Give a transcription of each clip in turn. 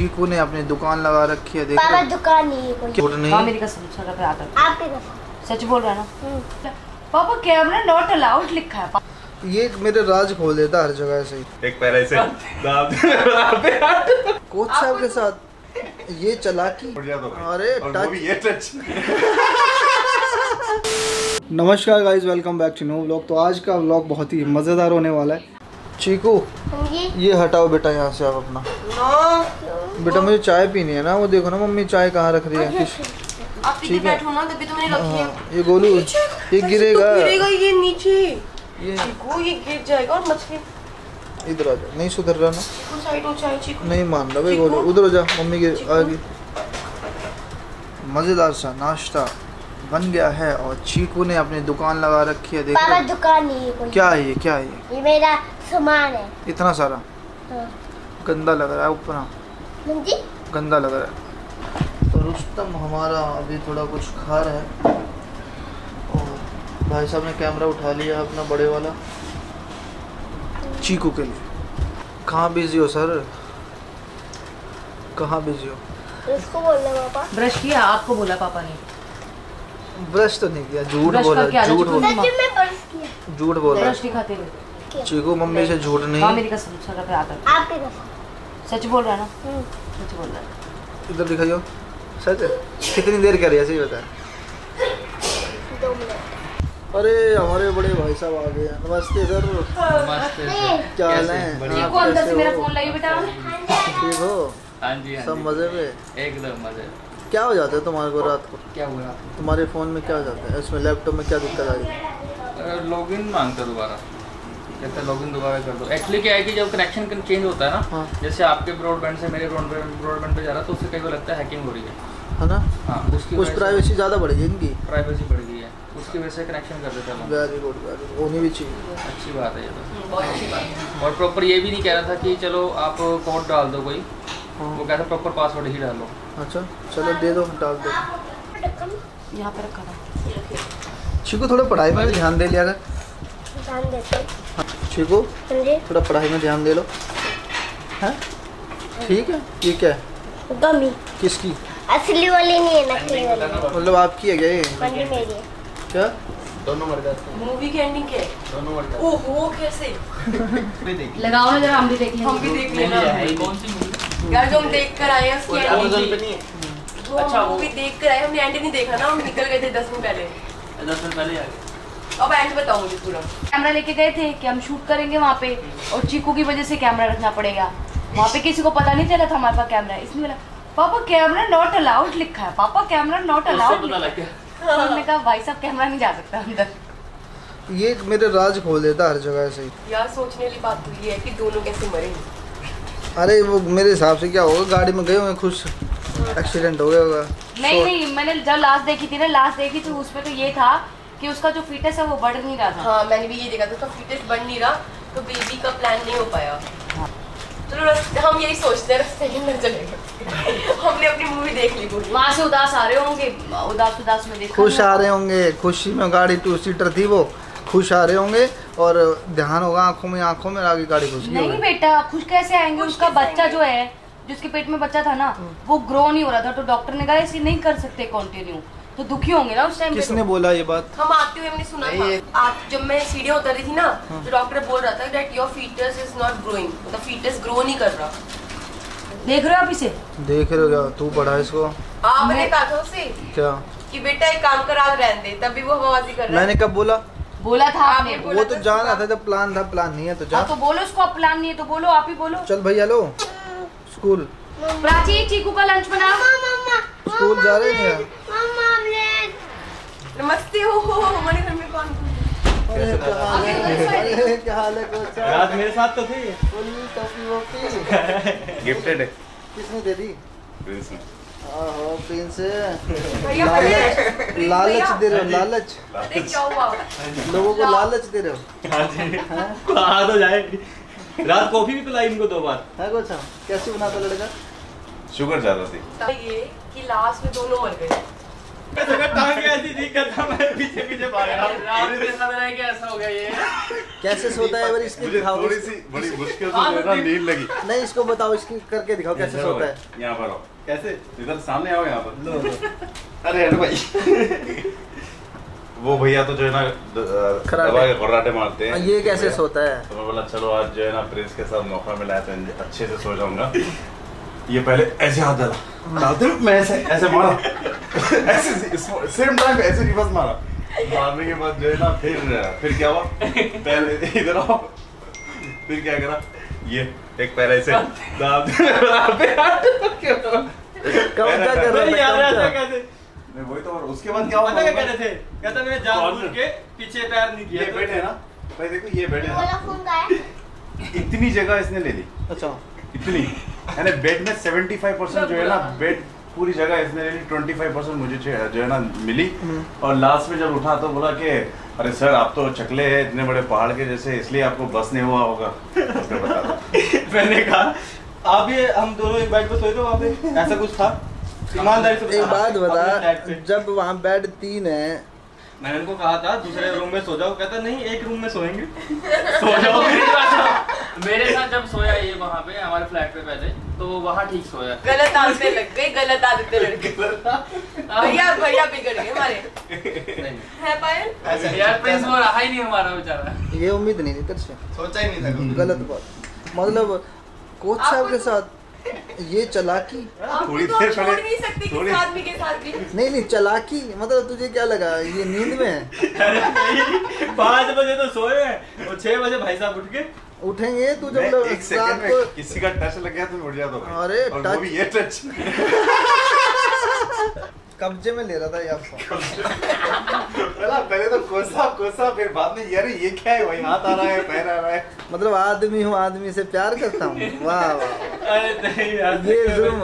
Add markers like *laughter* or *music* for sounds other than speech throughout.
चीकू ने अपनी दुकान लगा रखी है देख। पापा दुकान नहीं है कोई। हाँ नहीं। मेरी कसम सर पे आता है। आपके कसम सच बोल रहा है ना? हम्म। पापा कैमरा नॉट अलाउड लिखा है। ये मेरे राज खोल देता हर जगह से एक पैर ऐसे दाब दे। कोच साहब के साथ। ये चलाकी। तो। अरे और वो टच। भी ये टच। नमस्कार guys welcome back to no vlog. तो आज का व्लॉग बहुत ही मज़ेदार होने वाला है। चीकू ये ये हटाओ बेटा यहाँ से आप अपना। बेटा मुझे चाय पीनी है ना वो देखो ना मम्मी चाय कहाँ रख रही है किस ठीक है। बैठो ना तभी तो मैंने रखी है। हाँ, ये गोलू ये तो गिरेगा। गिरेगा ये नीचे। ये चीकू ये गिर जाएगा और मछली। इधर आ जा। नहीं सुधर रहा ना। चीकू साइड हो जाए चीकू। नहीं मान रहा भाई? गोलू उधर हो जा मम्मी के आगे। मज़ेदार सा नाश्ता बन गया है और चीकू ने अपनी दुकान लगा रखी है देख हो? दुकान नहीं है कोई। क्या है ये क्या है ये मेरा सामान है। इतना सारा? हाँ। गंदा लग रहा है ऊपर गंदा लग रहा है। तो रुस्तम हमारा अभी थोड़ा कुछ खा रहा है। और भाई साहब ने कैमरा उठा लिया अपना बड़े वाला। चीकू के लिए। कहाँ बिज़ी हो सर? कहाँ बिज़ी हो? इसको बोल रहे पापा। ब्रश किया आपको बोला पापा ने। ब्रश तो नहीं किया झूठ बोला झूठ बोला। झूठ बोला। ब्रश दिखाते हुए। चीकू मम्मी से झूठ हाँ नहीं मेरी कसम सर पे आता है। आपके कसम। सच बोल रहा है ना? हम्म। सच बोल रहा है। इधर दिखाइयो। सच? है? कितनी देर कर रही है? सही बता। दो मिनट। अरे हमारे बड़े भाई साहब आ गए हैं। नमस्ते सर। नहीं क्या हाल है? चीकू अंदर से मेरा हो? फ़ोन लाई बेटा। ठीक हो? हाँ जी हाँ सब मज़े में एकदम मज़े। क्या हो जाता है तुम्हारे को रात को? क्या हुआ तुम्हारे फ़ोन में क्या हो जाता है? इसमें लैपटॉप में क्या दिक्कत आ गई लॉगिन माँगता दोबारा। कहते लॉगिन दोबारा कर दो। एक्चुअली क्या है कि जब कनेक्शन चेंज होता है ना हाँ। जैसे आपके ब्रॉडबैंड से मेरे ब्रॉडबैंड ब्रॉडबैंड पे जा रहा है तो उससे कई बार लगता है हैकिंग हो रही है। है ना? हाँ उसकी कुछ प्राइवेसी ज़्यादा बढ़ेगी इनकी। प्राइवेसी बढ़ गई है। उसकी वजह से कनेक्शन कर देता है। वेरी गुड वेरी गुड होनी भी चाहिए। अच्छी बात है ये तो। बहुत अच्छी बात है। और प्रॉपर ये भी नहीं कह रहा था कि चलो आप कोड डाल दो कोई। हाँ। वो कहता प्रॉपर पासवर्ड ही डालो। अच्छा चलो दे दो डाल दो। यहाँ पे रखा था। चीकू थोड़ा पढ़ाई में भी ध्यान दे लिया अगर ध्यान देते हैं। हाँ, चीकू हाँ? थोड़ा पढ़ाई में ध्यान दे लो। हैं? ठीक है? ये क्या है? गमी। किसकी? असली वाली नहीं है नकली वाली। मतलब आपकी है क्या ये? मेरी है। क्या? दोनों मर जाते हैं। मूवी की एंडिंग क्या दोनों मर जाते ओहो कैसे? लगाओ ना जरा हम भी देख लेंगे। हम भी देख लेना कौन सी मूवी यार जो हम देख कर आए हैं उसकी एंडिंग पे नहीं है? जो अच्छा, वो- मूवी देख कर आए हमने एंड नहीं देखा ना हम निकल गए थे दस मिनट पहले। दस मिनट पहले आ गए। अब एंड बताओ मुझे पूरा। कैमरा लेके गए थे कि हम शूट करेंगे वहाँ पे और चीकू की वजह से कैमरा रखना पड़ेगा। वहाँ पे किसी को पता नहीं चला था हमारे पास कैमरा। है इसलिए बोला पापा कैमरा नॉट अलाउड लिखा है। पापा कैमरा नॉट अलाउड है। हमने कहा भाई साहब कैमरा नहीं जा सकता अंदर। ये मेरे राज खोल देता हर जगह से ही। यार सोचने वाली बात तो ये है कि दोनों कैसे मरेंगे अरे वो मेरे हिसाब से क्या होगा? गाड़ी में गए होंगे खुश। एक्सीडेंट हो गया होगा। नहीं नहीं मैंने जब लास्ट देखी थी ना लास्ट देखी थी उसमें तो ये था कि उसका जो फीटस है वो बढ़ नहीं रहा था। हाँ मैंने भी ये देखा था उसका फिटनेस बन नहीं रहा तो बेबी का प्लान नहीं हो पाया। चलो रस्ते हम यही सोचते हैं रास्ते के अंदर चलेंगे *laughs* हमने अपनी मूवी देख ली पूरी। वहाँ से उदास आ रहे होंगे उदास उदास में देखा खुश आ रहे होंगे खुशी में गाड़ी टू सीटर थी वो खुश आ रहे होंगे और ध्यान होगा आँखों में आँखों में आगे गाड़ी घुस गई नहीं बेटा खुश कैसे आएँगे? खुश उसका बच्चा जो है जिसके पेट में बच्चा था ना वो ग्रो नहीं हो रहा था तो डॉक्टर ने कहा इसे नहीं कर सकते कंटिन्यू तो दुखी होंगे ना उस टाइम किसने तो। बोला ये बात? हम आते हुए हमने सुना था। आप जब मैं सीढ़ियाँ उतर रही थी ना तो डॉक्टर बोल रहा था that your fetus is not growing मतलब फीटस ग्रो नहीं कर रहा। देख रहे हो आप इसे? देख रहे हो क्या? तू पढ़ा इसको। आपने मैं- कहा था उसे क्या? कि बेटा एक काम कर आप रहने दे। तभी वो हवाबाजी कर रहा मैंने कब बोला? बोला था आपने बोला वो तो जाना सुबह। था जब प्लान था प्लान नहीं है तो जा। हाँ तो बोलो उसको अब प्लान नहीं है तो बोलो आप ही बोलो। चल भैया लो। स्कूल। प्राची चीकू का लंच बना। स्कूल जा रहे हैं। हमने नमस्ते हो हो हमारे घर में कौन क्या हाल है? अरे क्या हाल है कोच साहब? रात मेरे साथ तो थे। गिफ्टेड है। किसने दे दी? प्रिंस ने। आहो प्रिंस लालच। लालच दे रहे हो लालच? लोगों को लालच दे रहे हो? हाँ जी। तो जाए। रात कॉफ़ी भी पिलाई इनको दो बार। है कोच साहब कैसे बनाता लड़का? शुगर ज़्यादा थी। ये कि लास्ट में दोनों मर गए। टांग ऐसी थी कहता मैं पीछे पीछे भाग रहा हूँ राहुल ने ऐसा बनाया कि ऐसा हो गया ये कैसे सोता है अगर इसकी? दिखाओ थोड़ी सी बड़ी मुश्किल से जो नींद लगी। *laughs* नहीं इसको बताओ इसकी करके दिखाओ कैसे सोता है। यहाँ पर आओ। कैसे? इधर सामने आओ यहाँ पर। अरे अरे भाई। वो भैया तो जो है ना। दबा के खर्राटे मारते हैं। ये कैसे सोता है? तो मैं बोला चलो आज जो है ना प्रिंस के साथ मौका मिला है तो अच्छे से सो जाऊँगा। ये पहले ऐसे हाथ डाला। डालते हुए मैं ऐसे ऐसे मारा। ऐसे सेम टाइम पे ऐसे रिवर्स मारा मारने के बाद जो है ना फिर फिर क्या हुआ पहले इधर आओ फिर क्या करा ये एक पैर ऐसे दाब? कब क्या कर रहा वही तो और उसके बाद क्या हुआ पता क्या कह रहे थे कहता मैंने जानबूझ के पीछे पैर नहीं किया ये है ना भाई देखो ये बैठे ना फ़ोन का है इतनी जगह इसने ले ली अच्छा इतनी यानी बेड में 75 परसेंट जो है ना बेड पूरी जगह इसने ले ली 25 परसेंट मुझे जो जो है ना मिली। और लास्ट में जब उठा तो बोला कि अरे सर आप तो चकले हैं इतने बड़े पहाड़ के जैसे इसलिए आपको बस नहीं हुआ होगा। *laughs* मैंने कहा आप ये हम दोनों एक बेड पे सोए थे वहाँ पे? ऐसा कुछ था? ईमानदारी से एक बात। बता जब वहाँ बेड तीन है। मैंने उनको कहा था दूसरे रूम में सो जाओ। कहता नहीं एक रूम में सोएँगे। *laughs* सो जाओ। *laughs* मेरे साथ जब सोया ये वहाँ पे हमारे फ्लैट पे पहले तो वो वहाँ ठीक सोया। गलत आदतें लग गई गलत आदतें लग गई। भैया भैया बिगड़ गए हमारे। है पायल? यार प्रिंस वो रहा ही नहीं हमारा बेचारा। ये उम्मीद नहीं थी तेरे से। सोचा ही नहीं था गलत बात। मतलब कोच साहब के साथ ये चलाकी। थोड़ी तो देर पहले- नहीं सकते किसी आदमी के साथ भी। नहीं नहीं चलाकी मतलब तुझे क्या लगा? ये नींद में है? पाँच बजे तो सोए हैं। और छह बजे भाई साहब उठ के उठेंगे तू जब एक सेकंड में किसी का टच लग गया तो उठ जाता भाई। अरे, और वो भी ये टच कब्जे में ले रहा था ये आपको। पहला पहले तो कोसा कोसा फिर बाद में यार ये क्या है? भाई हाथ आ रहा है पैर आ रहा है। मतलब आदमी हूँ आदमी से प्यार करता हूँ। *laughs* वाह वाह। अरे नहीं यार ये जुर्म।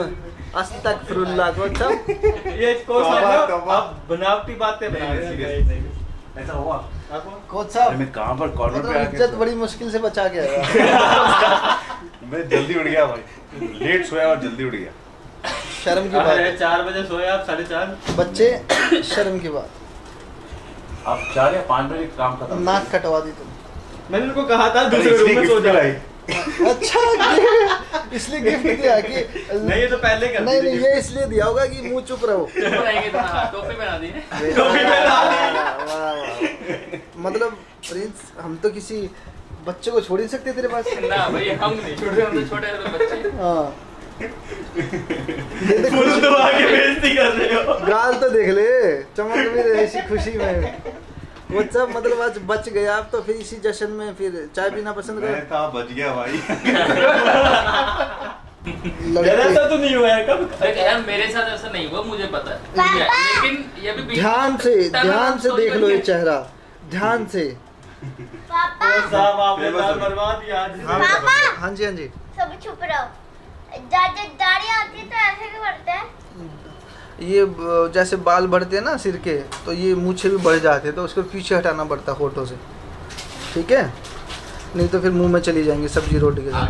अस्तक फरुल्ला को अच्छा। ये है तौबा। आप बनावटी बातें बना ऐसा हुआ? कोच साहब? मैं कहाँ पर कॉर्नर पे मतलब आके इज़्ज़त बड़ी मुश्किल से बचा गया *laughs* मैं जल्दी उठ गया भाई। लेट सोया और जल्दी उठ गया। शर्म की बात। है चार बजे सोए आप? साढ़े चार? बच्चे शर्म की बात। आप चार या पाँच बजे काम खत्म? नाक कटवा दी तुम। मैंने उनको कहा था दूसरे रूम में सो लाई। अच्छा इसलिए गिफ्ट दिया कि नहीं ये तो पहले कर नहीं नहीं ये इसलिए दिया होगा कि मुँह चुप रहो। *laughs* चुप रहेंगे तो हाँ, टोपी पहना दी *laughs* टोपी पहना। मतलब प्रिंस हम तो किसी बच्चे को छोड़ ही नहीं सकते तेरे पास। *laughs* ना भाई हम नहीं छोटे हम तो छोटे बच्चे। हाँ। फुल दबा के बेइज्जती कर रहे हो। गाल तो देख ले चमक भी ऐसी खुशी में। वो सब मतलब आज बच गया आप तो फिर इसी जश्न में फिर चाय पीना पसंद मैं करो कहा बच गया भाई। ऐसा तो नहीं हुआ है कब? देख यार मेरे साथ ऐसा नहीं हुआ मुझे पता है। लेकिन ये भी ध्यान से ध्यान से देख लो ये चेहरा। ध्यान से। हो आज। पापा। हाँ जी हाँ जी। सब चुप रहो। दाढ़ी आती है तो ऐसे क्यों करते हैं? ये जैसे बाल बढ़ते हैं ना सिर के तो ये मूछे भी बढ़ जाते हैं तो उसको पीछे हटाना पड़ता है फ़ोटो से। ठीक है? नहीं तो फिर मुँह में चली जाएँगी सब्ज़ी रोटी के साथ।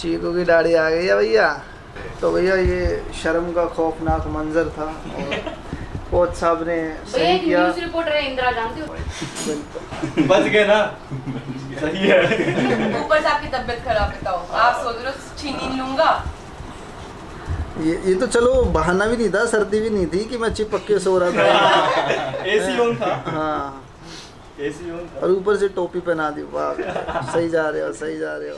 चीकू की? दाढ़ी आ गई है भैया। तो भैया ये शर्म का खौफनाक मंजर था और कोच साहब ने सही किया। न्यूज़ रिपोर्टर है इंदिरा जानते हो बिल्कुल। बच गए ना? सही है। ऊपर से आपकी तबीयत खराब है तो आप सोच रहे हो ये ये तो चलो बहाना भी नहीं था सर्दी भी नहीं थी कि मैं चिपक के सो रहा था। *laughs* एसी ऑन था। हाँ। एसी ऑन था। और ऊपर से टोपी पहना दी वाह सही जा रहे हो सही जा रहे हो।